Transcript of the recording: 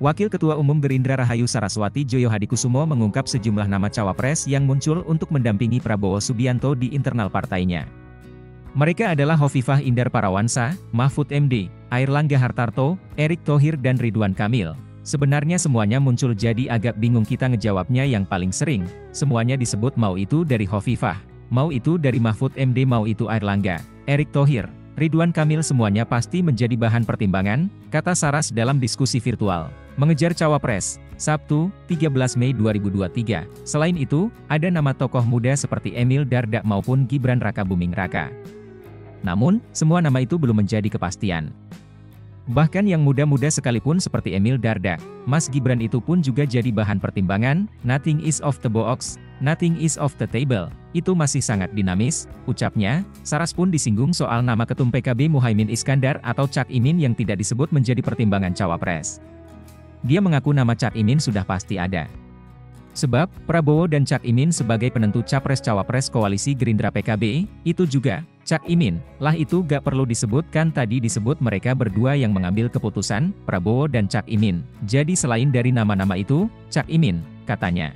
Wakil Ketua Umum Gerindra Rahayu Saraswati Joyo Hadikusumo mengungkap sejumlah nama cawapres yang muncul untuk mendampingi Prabowo Subianto di internal partainya. Mereka adalah Hovifah Indar Parawansa, Mahfud MD, Airlangga Hartarto, Erick Thohir dan Ridwan Kamil. Sebenarnya semuanya muncul jadi agak bingung kita ngejawabnya yang paling sering, semuanya disebut mau itu dari Hovifah, mau itu dari Mahfud MD mau itu Airlangga, Erick Thohir, Ridwan Kamil semuanya pasti menjadi bahan pertimbangan, kata Saras dalam diskusi virtual. Mengejar Cawapres, Sabtu, 13 Mei 2023. Selain itu, ada nama tokoh muda seperti Emil Dardak maupun Gibran Raka Buming Raka. Namun, semua nama itu belum menjadi kepastian. Bahkan yang muda-muda sekalipun seperti Emil Dardak, Mas Gibran itu pun juga jadi bahan pertimbangan, nothing is off the box, nothing is off the table. Itu masih sangat dinamis, ucapnya, Saras pun disinggung soal nama ketum PKB Muhaimin Iskandar atau Cak Imin yang tidak disebut menjadi pertimbangan cawapres. Dia mengaku nama Cak Imin sudah pasti ada. Sebab, Prabowo dan Cak Imin sebagai penentu Capres-Cawapres Koalisi Gerindra PKB, itu juga, Cak Imin, lah itu gak perlu disebutkan tadi disebut mereka berdua yang mengambil keputusan, Prabowo dan Cak Imin. Jadi selain dari nama-nama itu, Cak Imin, katanya.